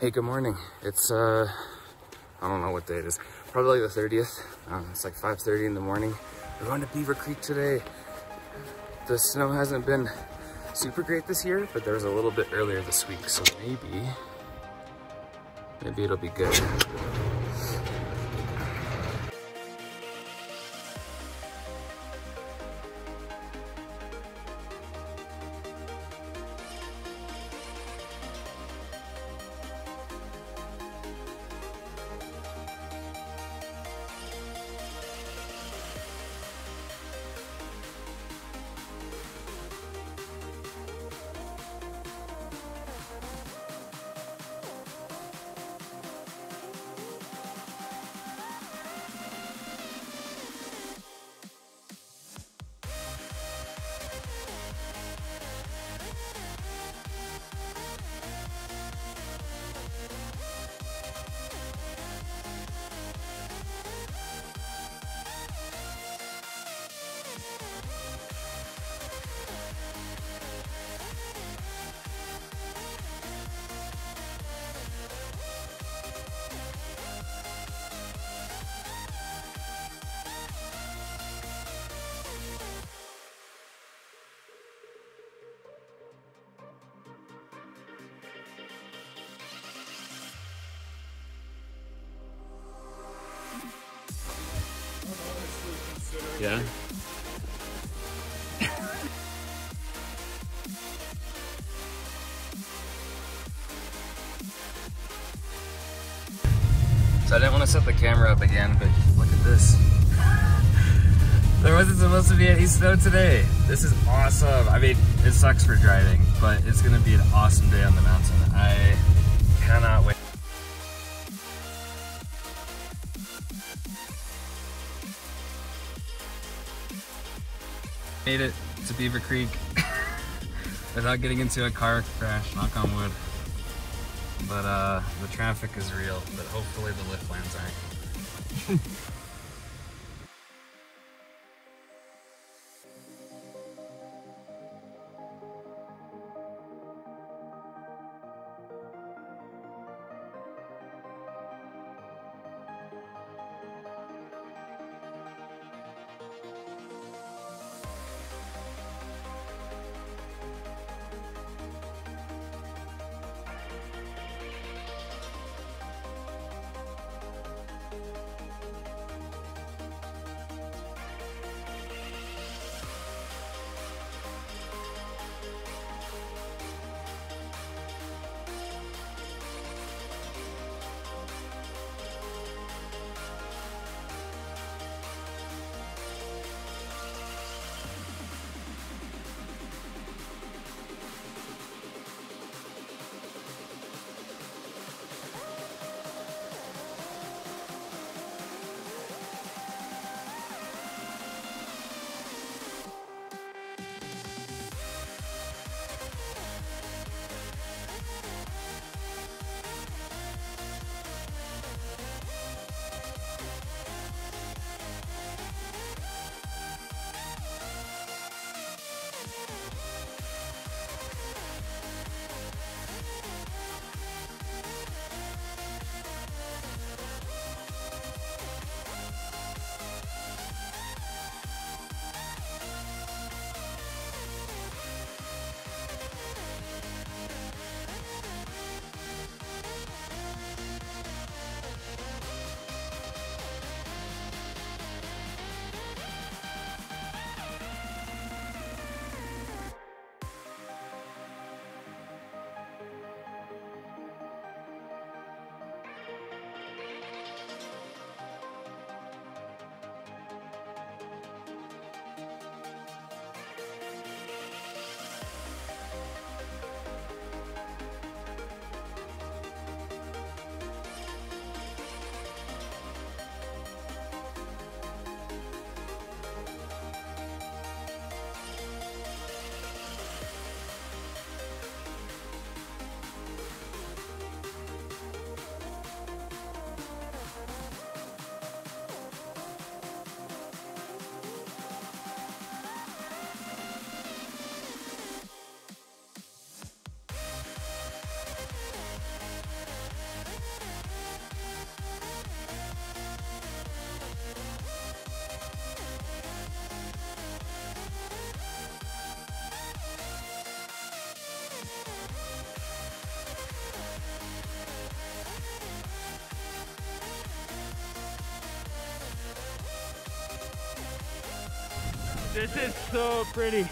Hey, good morning. It's, uh, I don't know what day it is. Probably the 30th. Um, it's like 5.30 in the morning. We're going to Beaver Creek today. The snow hasn't been super great this year, but there was a little bit earlier this week. So maybe, maybe it'll be good. Yeah. so I didn't want to set the camera up again, but look at this. there wasn't supposed to be any snow today. This is awesome. I mean, it sucks for driving, but it's gonna be an awesome day on the mountain. I cannot wait. Made it to Beaver Creek without getting into a car crash, knock on wood. But uh, the traffic is real, but hopefully the lift lands aren't. This is so pretty.